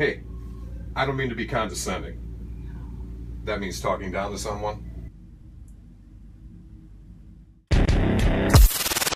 Hey, I don't mean to be condescending. That means talking down to someone?